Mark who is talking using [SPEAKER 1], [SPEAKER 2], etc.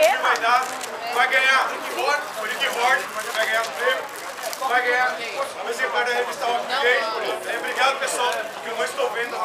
[SPEAKER 1] que vai dar, vai ganhar o Rick Horde, vai ganhar o prêmio, vai ganhar o exemplar da revista Rock obrigado, pessoal, que eu não estou vendo